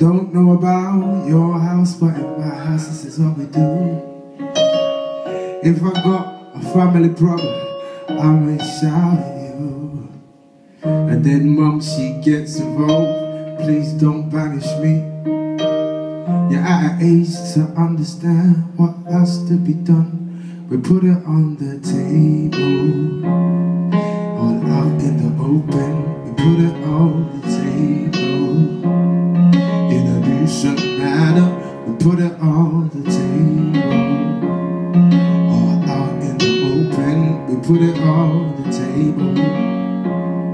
don't know about your house, but in my house this is what we do. If I got a family problem, I may shout at you. And then mom, she gets involved. Please don't banish me. You're at an age to understand what has to be done. We put it on the table, put it on the table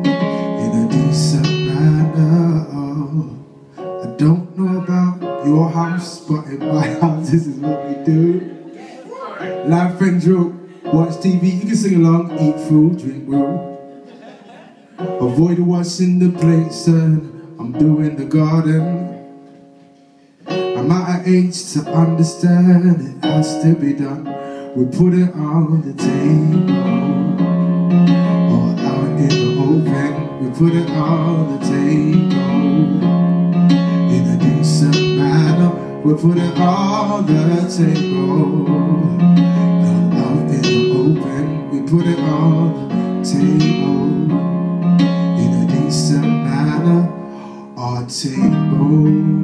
in a decent manner. Oh. I don't know about your house, but in my house, this is what we do. Laugh and joke, watch TV, you can sing along, eat food, drink well. Avoid washing the plates and I'm doing the garden. I'm at an age to understand it has to be done. We put it on the table, in the open. We put it on the table in a decent manner. We put it on the table, out in the open. We put it on the table in a decent manner. Our table.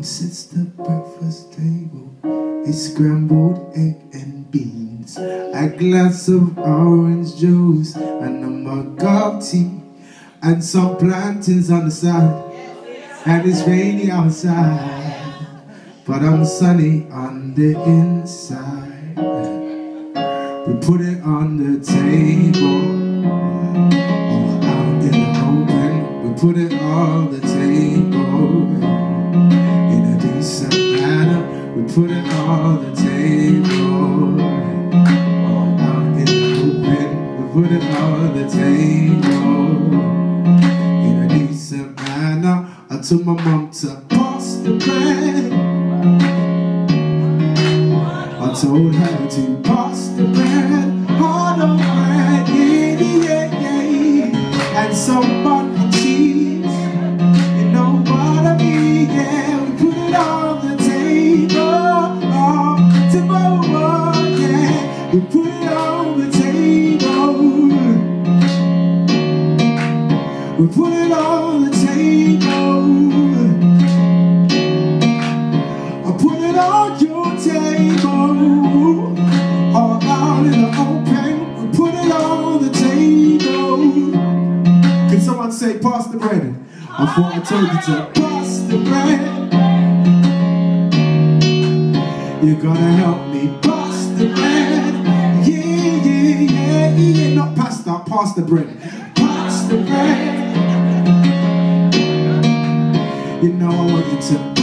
Mom sits the breakfast table. A scrambled egg and beans, a glass of orange juice, and a mug of tea, and some plantains on the side. And it's rainy outside, but I'm sunny on the inside. We put it on the table, out in the open. We put it We put it on the table, all out in the open. We put it on the table in a decent manner. I told my mom to pass the bread. I told her to pass the bread, hard on bread, yeah, yeah, yeah, and some We put it on the table. We put it on the table. I put it on your table. All out in the open. We put it on the table. Can someone say, pass the? I thought I told you to the bread. You're gonna help me pass the bread. Yeah, yeah. Not pass that, pass the bread. Pass the bread. You know I want you to